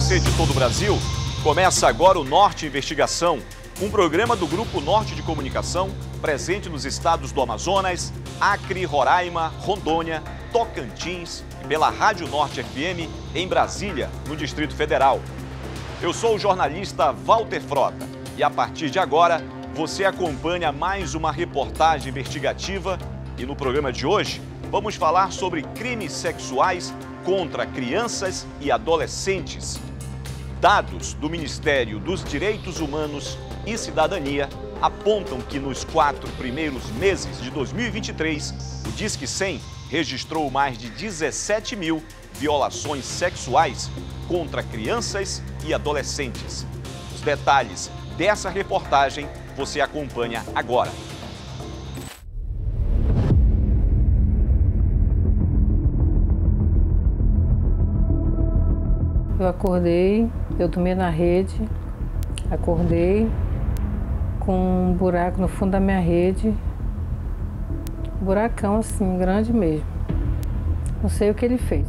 Você de todo o Brasil. Começa agora o Norte Investigação, um programa do Grupo Norte de Comunicação, presente nos estados do Amazonas, Acre, Roraima, Rondônia, Tocantins e pela Rádio Norte FM em Brasília, no Distrito Federal. Eu sou o jornalista Walter Frota e a partir de agora você acompanha mais uma reportagem investigativa e no programa de hoje vamos falar sobre crimes sexuais contra crianças e adolescentes. Dados do Ministério dos Direitos Humanos e Cidadania apontam que nos quatro primeiros meses de 2023, o Disque 100 registrou mais de 17 mil violações sexuais contra crianças e adolescentes. Os detalhes dessa reportagem você acompanha agora. Eu acordei, eu dormi na rede, acordei com um buraco no fundo da minha rede, um buracão assim, grande mesmo. Não sei o que ele fez.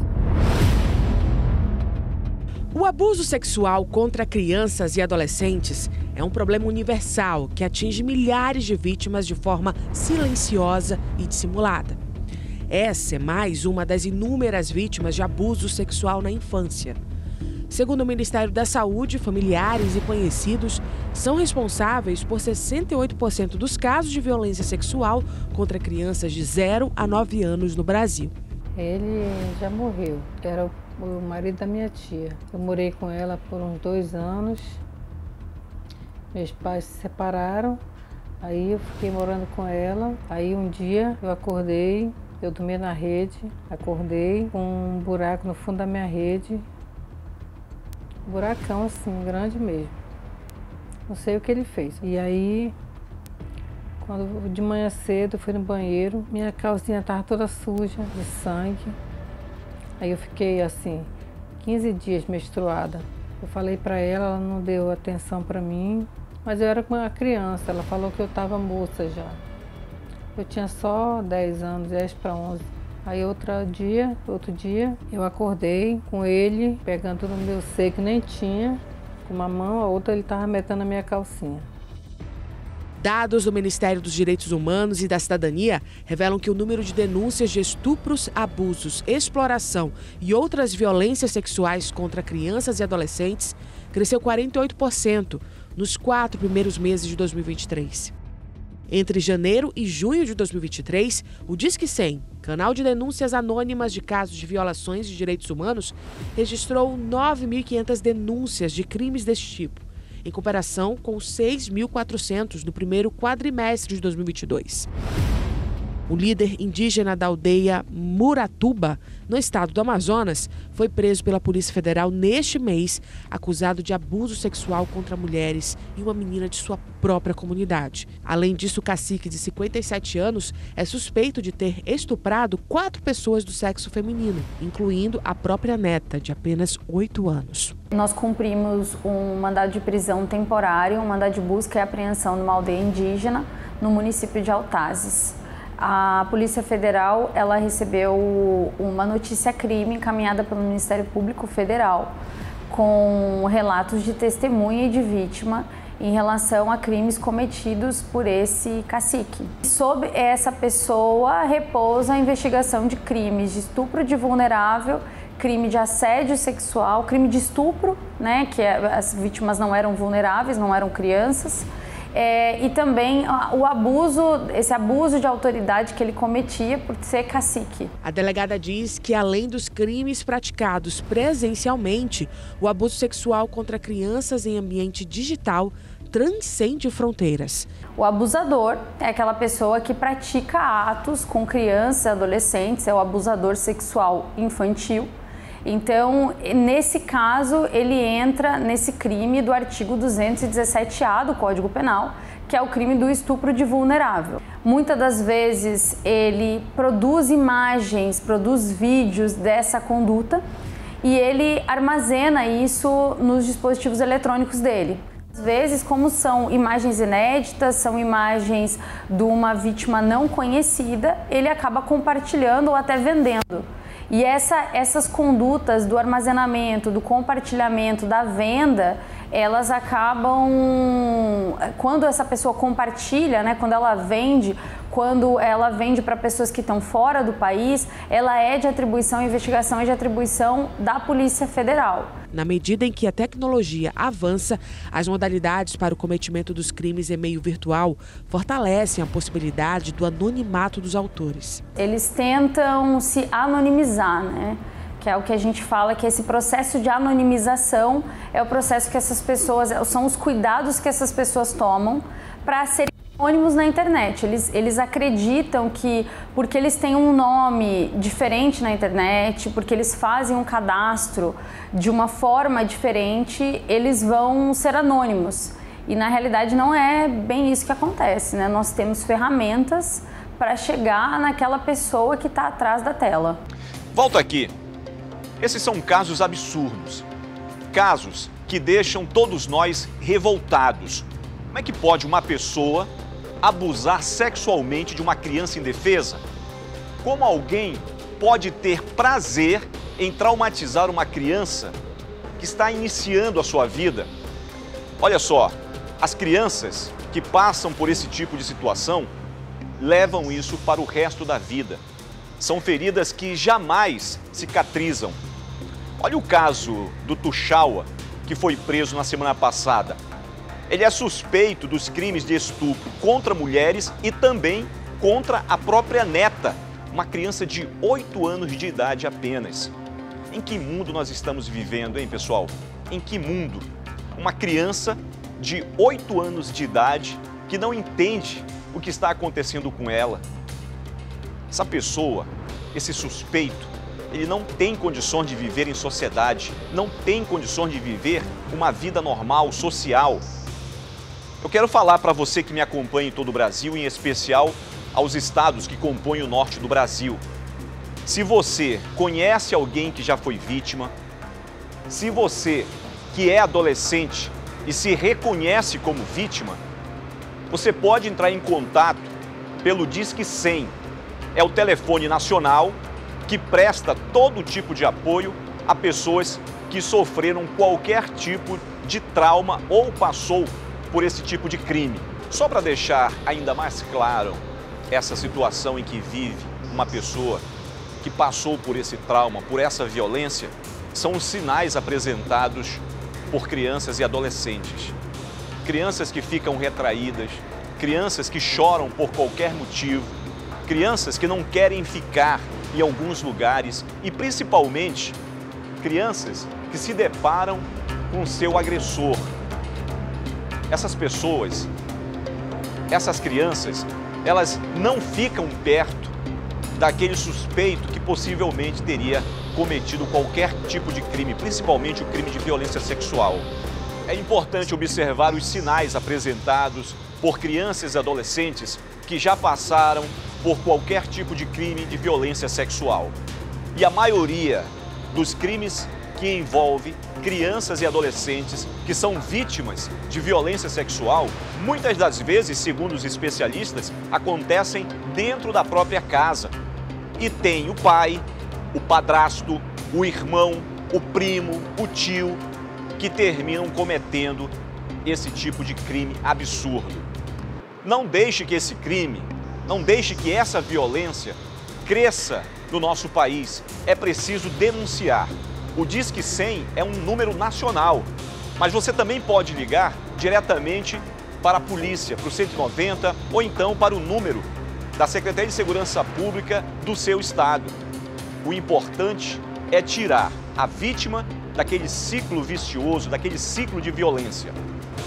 O abuso sexual contra crianças e adolescentes é um problema universal que atinge milhares de vítimas de forma silenciosa e dissimulada. Essa é mais uma das inúmeras vítimas de abuso sexual na infância. Segundo o Ministério da Saúde, familiares e conhecidos são responsáveis por 68% dos casos de violência sexual contra crianças de 0 a 9 anos no Brasil. Ele já morreu, era o marido da minha tia. Eu morei com ela por uns dois anos. Meus pais se separaram, aí eu fiquei morando com ela. Aí um dia eu acordei, eu dormia na rede, acordei com um buraco no fundo da minha rede buracão assim, grande mesmo. Não sei o que ele fez. E aí, quando de manhã cedo eu fui no banheiro, minha calcinha estava toda suja de sangue. Aí eu fiquei assim, 15 dias menstruada. Eu falei para ela, ela não deu atenção para mim, mas eu era uma criança, ela falou que eu estava moça já. Eu tinha só 10 anos, 10 para 11. Aí outro dia, outro dia, eu acordei com ele pegando no meu seio que nem tinha, com uma mão, a outra ele estava metendo na minha calcinha. Dados do Ministério dos Direitos Humanos e da Cidadania revelam que o número de denúncias de estupros, abusos, exploração e outras violências sexuais contra crianças e adolescentes cresceu 48% nos quatro primeiros meses de 2023. Entre janeiro e junho de 2023, o Disque 100, canal de denúncias anônimas de casos de violações de direitos humanos, registrou 9.500 denúncias de crimes deste tipo, em comparação com 6.400 no primeiro quadrimestre de 2022. O líder indígena da aldeia Muratuba, no estado do Amazonas, foi preso pela Polícia Federal neste mês, acusado de abuso sexual contra mulheres e uma menina de sua própria comunidade. Além disso, o cacique de 57 anos é suspeito de ter estuprado quatro pessoas do sexo feminino, incluindo a própria neta, de apenas 8 anos. Nós cumprimos um mandado de prisão temporário, um mandado de busca e apreensão numa aldeia indígena no município de Altazes a Polícia Federal ela recebeu uma notícia crime encaminhada pelo Ministério Público Federal com relatos de testemunha e de vítima em relação a crimes cometidos por esse cacique. Sob essa pessoa repousa a investigação de crimes de estupro de vulnerável, crime de assédio sexual, crime de estupro, né, que é, as vítimas não eram vulneráveis, não eram crianças é, e também o abuso, esse abuso de autoridade que ele cometia por ser cacique. A delegada diz que, além dos crimes praticados presencialmente, o abuso sexual contra crianças em ambiente digital transcende fronteiras. O abusador é aquela pessoa que pratica atos com crianças, adolescentes, é o abusador sexual infantil então, nesse caso, ele entra nesse crime do artigo 217-A do Código Penal, que é o crime do estupro de vulnerável. Muitas das vezes ele produz imagens, produz vídeos dessa conduta e ele armazena isso nos dispositivos eletrônicos dele. Às vezes, como são imagens inéditas, são imagens de uma vítima não conhecida, ele acaba compartilhando ou até vendendo. E essa, essas condutas do armazenamento, do compartilhamento, da venda, elas acabam quando essa pessoa compartilha, né, quando ela vende, quando ela vende para pessoas que estão fora do país, ela é de atribuição, investigação e de atribuição da Polícia Federal. Na medida em que a tecnologia avança, as modalidades para o cometimento dos crimes em meio virtual fortalecem a possibilidade do anonimato dos autores. Eles tentam se anonimizar, né? que é o que a gente fala que esse processo de anonimização é o processo que essas pessoas, são os cuidados que essas pessoas tomam para serem anônimos na internet. Eles, eles acreditam que porque eles têm um nome diferente na internet, porque eles fazem um cadastro de uma forma diferente, eles vão ser anônimos. E na realidade não é bem isso que acontece, né? Nós temos ferramentas para chegar naquela pessoa que está atrás da tela. Volto aqui esses são casos absurdos. Casos que deixam todos nós revoltados. Como é que pode uma pessoa abusar sexualmente de uma criança indefesa? Como alguém pode ter prazer em traumatizar uma criança que está iniciando a sua vida? Olha só, as crianças que passam por esse tipo de situação levam isso para o resto da vida. São feridas que jamais cicatrizam Olha o caso do Tuxaua, que foi preso na semana passada. Ele é suspeito dos crimes de estupro contra mulheres e também contra a própria neta, uma criança de 8 anos de idade apenas. Em que mundo nós estamos vivendo, hein, pessoal? Em que mundo? Uma criança de 8 anos de idade que não entende o que está acontecendo com ela. Essa pessoa, esse suspeito, ele não tem condições de viver em sociedade, não tem condições de viver uma vida normal, social. Eu quero falar para você que me acompanha em todo o Brasil, em especial aos estados que compõem o norte do Brasil. Se você conhece alguém que já foi vítima, se você que é adolescente e se reconhece como vítima, você pode entrar em contato pelo Disque 100. É o telefone nacional que presta todo tipo de apoio a pessoas que sofreram qualquer tipo de trauma ou passou por esse tipo de crime. Só para deixar ainda mais claro essa situação em que vive uma pessoa que passou por esse trauma, por essa violência, são os sinais apresentados por crianças e adolescentes. Crianças que ficam retraídas, crianças que choram por qualquer motivo, crianças que não querem ficar em alguns lugares e principalmente crianças que se deparam com seu agressor. Essas pessoas, essas crianças, elas não ficam perto daquele suspeito que possivelmente teria cometido qualquer tipo de crime, principalmente o crime de violência sexual. É importante observar os sinais apresentados por crianças e adolescentes que já passaram por qualquer tipo de crime de violência sexual. E a maioria dos crimes que envolve crianças e adolescentes que são vítimas de violência sexual, muitas das vezes, segundo os especialistas, acontecem dentro da própria casa. E tem o pai, o padrasto, o irmão, o primo, o tio, que terminam cometendo esse tipo de crime absurdo. Não deixe que esse crime não deixe que essa violência cresça no nosso país. É preciso denunciar. O Disque 100 é um número nacional, mas você também pode ligar diretamente para a polícia, para o 190 ou então para o número da Secretaria de Segurança Pública do seu estado. O importante é tirar a vítima daquele ciclo vicioso, daquele ciclo de violência.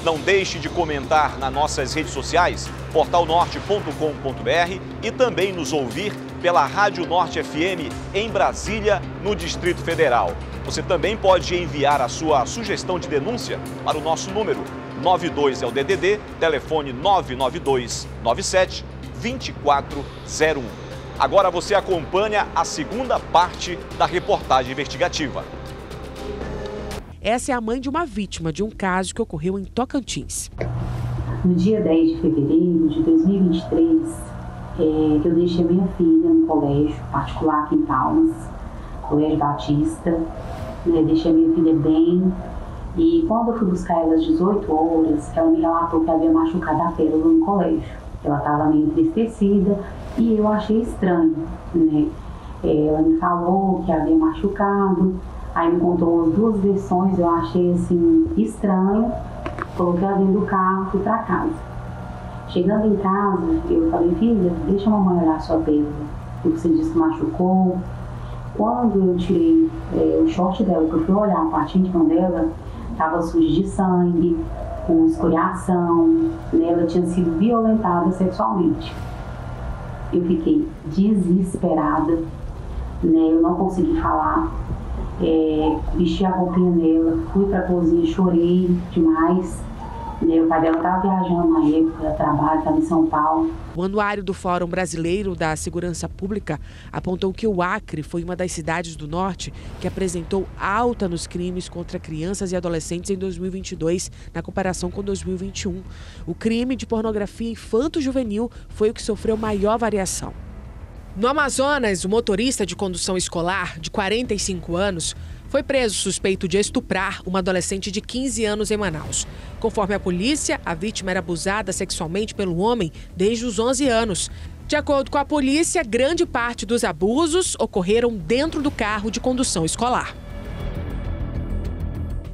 Não deixe de comentar nas nossas redes sociais, portalnorte.com.br e também nos ouvir pela Rádio Norte FM em Brasília, no Distrito Federal. Você também pode enviar a sua sugestão de denúncia para o nosso número 92 é o DDD, telefone 992 97 2401. Agora você acompanha a segunda parte da reportagem investigativa. Essa é a mãe de uma vítima de um caso que ocorreu em Tocantins. No dia 10 de fevereiro de 2023, é, eu deixei minha filha no colégio particular aqui em Palmas, Colégio Batista, né, deixei minha filha bem. E quando eu fui buscar ela às 18 horas, ela me relatou que havia machucado a pérola no colégio. Ela estava meio entristecida e eu achei estranho, né? É, ela me falou que havia machucado, aí me contou as duas versões, eu achei assim estranho. Coloquei ela dentro do carro, fui para casa. Chegando em casa, eu falei, filha, deixa a mamãe olhar sua pérola. Você disse que machucou, quando eu tirei é, o short dela, que eu fui olhar a parte íntima dela, estava suja de sangue, com escoriação, né? ela tinha sido violentada sexualmente. Eu fiquei desesperada, né? eu não consegui falar, é, vesti a roupinha dela, fui para a cozinha, chorei demais. O pai dela estava viajando na época, trabalho, estava em São Paulo. O anuário do Fórum Brasileiro da Segurança Pública apontou que o Acre foi uma das cidades do norte que apresentou alta nos crimes contra crianças e adolescentes em 2022, na comparação com 2021. O crime de pornografia infanto-juvenil foi o que sofreu maior variação. No Amazonas, o motorista de condução escolar, de 45 anos, foi preso suspeito de estuprar uma adolescente de 15 anos em Manaus. Conforme a polícia, a vítima era abusada sexualmente pelo homem desde os 11 anos. De acordo com a polícia, grande parte dos abusos ocorreram dentro do carro de condução escolar.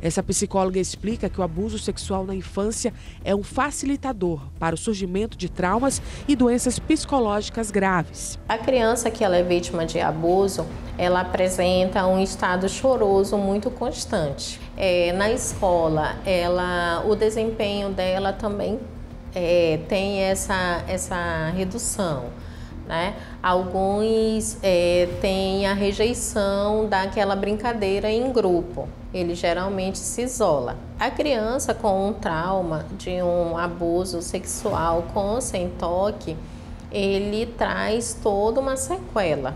Essa psicóloga explica que o abuso sexual na infância é um facilitador para o surgimento de traumas e doenças psicológicas graves. A criança que ela é vítima de abuso, ela apresenta um estado choroso muito constante. É, na escola, ela, o desempenho dela também é, tem essa, essa redução. Né? Alguns é, têm a rejeição daquela brincadeira em grupo. Ele geralmente se isola. A criança com um trauma de um abuso sexual com ou sem toque, ele traz toda uma sequela,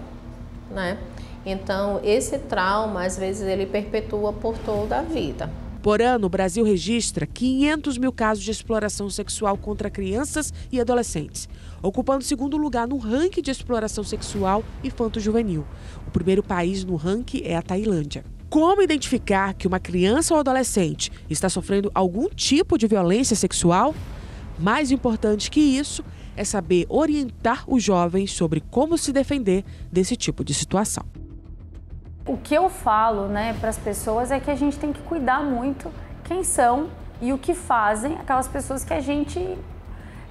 né? Então, esse trauma, às vezes, ele perpetua por toda a vida. Por ano, o Brasil registra 500 mil casos de exploração sexual contra crianças e adolescentes, ocupando segundo lugar no ranking de exploração sexual infanto-juvenil. O primeiro país no ranking é a Tailândia. Como identificar que uma criança ou adolescente está sofrendo algum tipo de violência sexual? Mais importante que isso é saber orientar os jovens sobre como se defender desse tipo de situação. O que eu falo né, para as pessoas é que a gente tem que cuidar muito quem são e o que fazem aquelas pessoas que a gente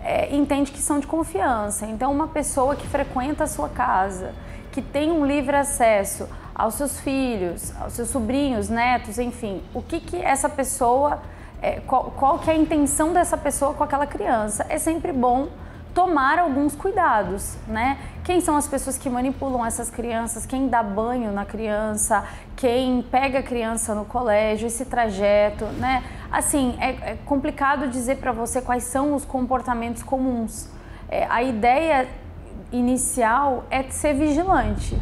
é, entende que são de confiança. Então, uma pessoa que frequenta a sua casa, que tem um livre acesso aos seus filhos, aos seus sobrinhos, netos, enfim, o que, que essa pessoa, é, qual, qual que é a intenção dessa pessoa com aquela criança? É sempre bom tomar alguns cuidados, né? Quem são as pessoas que manipulam essas crianças? Quem dá banho na criança? Quem pega a criança no colégio? Esse trajeto, né? Assim, é, é complicado dizer para você quais são os comportamentos comuns. É, a ideia inicial é ser vigilante.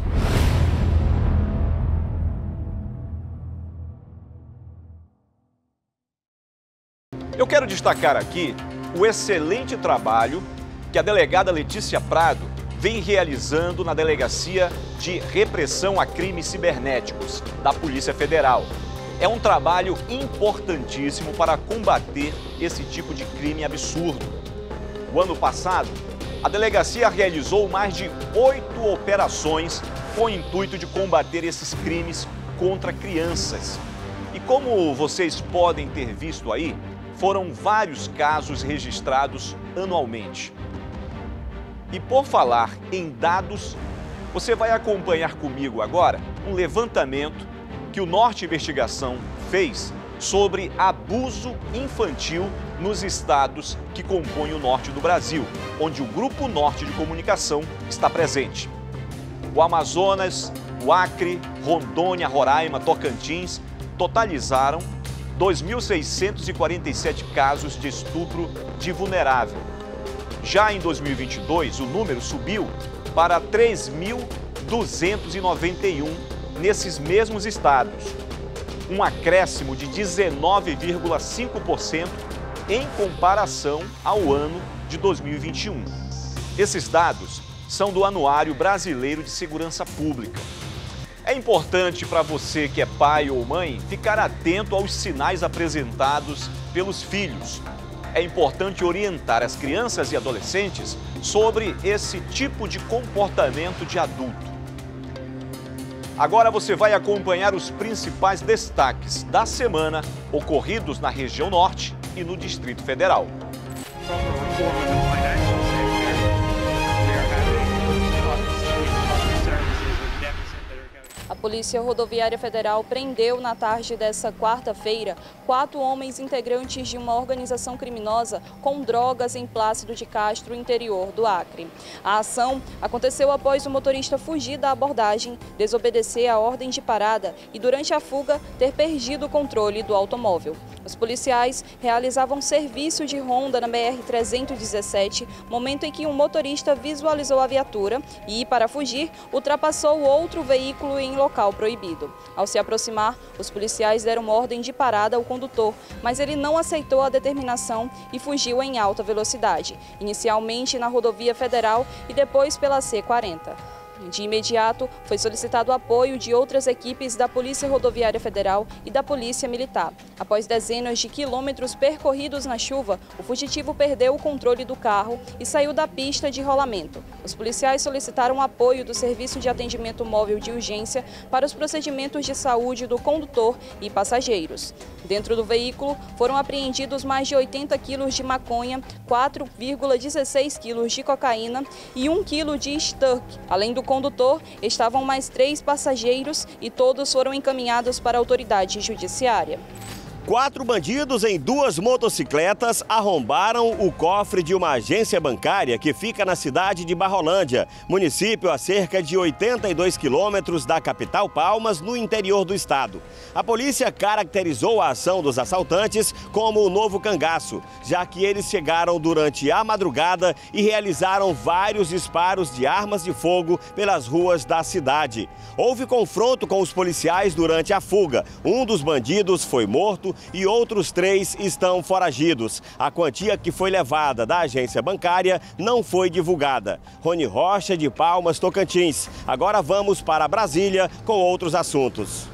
Eu quero destacar aqui o excelente trabalho que a delegada Letícia Prado vem realizando na Delegacia de Repressão a Crimes Cibernéticos da Polícia Federal. É um trabalho importantíssimo para combater esse tipo de crime absurdo. O ano passado, a delegacia realizou mais de oito operações com o intuito de combater esses crimes contra crianças. E como vocês podem ter visto aí, foram vários casos registrados anualmente. E por falar em dados, você vai acompanhar comigo agora um levantamento que o Norte Investigação fez sobre abuso infantil nos estados que compõem o norte do Brasil, onde o Grupo Norte de Comunicação está presente. O Amazonas, o Acre, Rondônia, Roraima, Tocantins totalizaram 2.647 casos de estupro de vulnerável, já em 2022, o número subiu para 3.291 nesses mesmos estados, um acréscimo de 19,5% em comparação ao ano de 2021. Esses dados são do Anuário Brasileiro de Segurança Pública. É importante para você que é pai ou mãe ficar atento aos sinais apresentados pelos filhos. É importante orientar as crianças e adolescentes sobre esse tipo de comportamento de adulto. Agora você vai acompanhar os principais destaques da semana ocorridos na região norte e no Distrito Federal. Polícia Rodoviária Federal prendeu na tarde dessa quarta-feira quatro homens integrantes de uma organização criminosa com drogas em Plácido de Castro, interior do Acre. A ação aconteceu após o motorista fugir da abordagem, desobedecer a ordem de parada e, durante a fuga, ter perdido o controle do automóvel. Os policiais realizavam serviço de ronda na BR-317, momento em que um motorista visualizou a viatura e, para fugir, ultrapassou outro veículo em local proibido. Ao se aproximar, os policiais deram ordem de parada ao condutor, mas ele não aceitou a determinação e fugiu em alta velocidade, inicialmente na rodovia federal e depois pela C40. De imediato, foi solicitado apoio de outras equipes da Polícia Rodoviária Federal e da Polícia Militar. Após dezenas de quilômetros percorridos na chuva, o fugitivo perdeu o controle do carro e saiu da pista de rolamento. Os policiais solicitaram apoio do Serviço de Atendimento Móvel de Urgência para os procedimentos de saúde do condutor e passageiros. Dentro do veículo foram apreendidos mais de 80 quilos de maconha, 4,16 quilos de cocaína e 1 quilo de Sturk, além do condutor, estavam mais três passageiros e todos foram encaminhados para a autoridade judiciária. Quatro bandidos em duas motocicletas arrombaram o cofre de uma agência bancária que fica na cidade de Barrolândia, município a cerca de 82 quilômetros da capital Palmas, no interior do estado. A polícia caracterizou a ação dos assaltantes como o novo cangaço, já que eles chegaram durante a madrugada e realizaram vários disparos de armas de fogo pelas ruas da cidade. Houve confronto com os policiais durante a fuga. Um dos bandidos foi morto e outros três estão foragidos. A quantia que foi levada da agência bancária não foi divulgada. Rony Rocha, de Palmas, Tocantins. Agora vamos para Brasília com outros assuntos.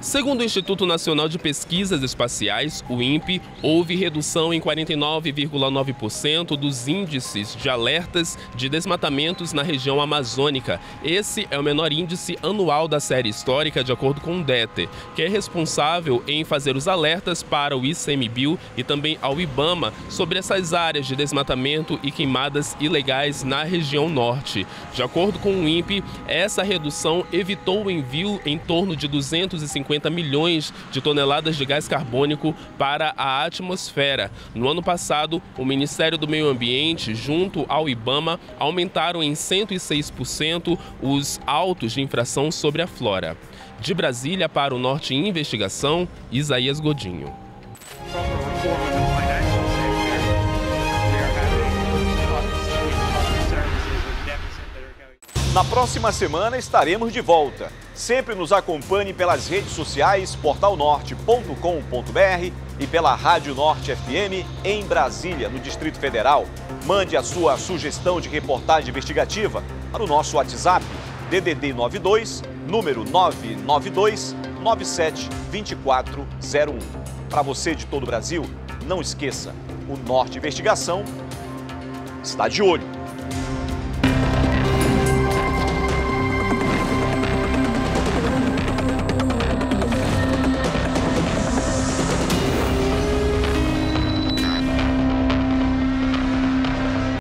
Segundo o Instituto Nacional de Pesquisas Espaciais, o INPE, houve redução em 49,9% dos índices de alertas de desmatamentos na região amazônica. Esse é o menor índice anual da série histórica, de acordo com o DETE, que é responsável em fazer os alertas para o ICMBio e também ao IBAMA sobre essas áreas de desmatamento e queimadas ilegais na região norte. De acordo com o INPE, essa redução evitou o envio em torno de 250 50 milhões de toneladas de gás carbônico para a atmosfera. No ano passado, o Ministério do Meio Ambiente, junto ao IBAMA, aumentaram em 106% os autos de infração sobre a flora. De Brasília para o Norte Investigação, Isaías Godinho. Na próxima semana estaremos de volta. Sempre nos acompanhe pelas redes sociais, portalnorte.com.br e pela Rádio Norte FM em Brasília, no Distrito Federal. Mande a sua sugestão de reportagem investigativa para o nosso WhatsApp, DDD 92, número 992 97 2401. Para você de todo o Brasil, não esqueça, o Norte Investigação está de olho.